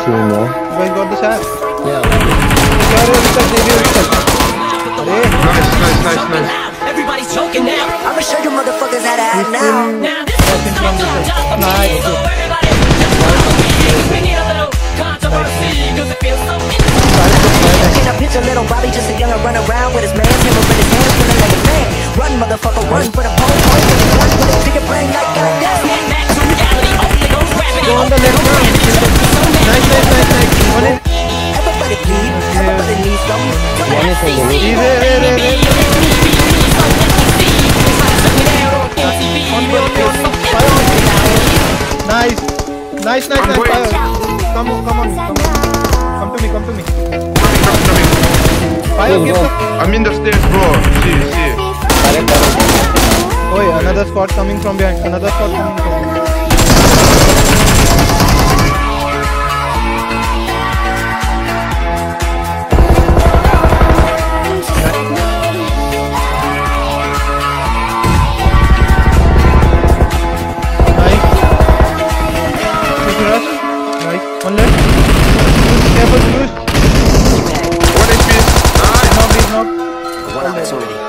Scene है guys got this hack या क्या Everybody's choking now. I'm gonna show you motherfuckers how to act now. Nice. this is a run. Run, run point, run Nice. Nice, nice, nice. Come on, come on, come on. Come to me, come to me. Fire, Go, give go. the... I'm in the stairs, bro. See, see. Oh, yeah, another squad coming from behind. Another squad coming from behind. One left. Careful, Zeus. One HP. Nice. Knock, knock. One opportunity.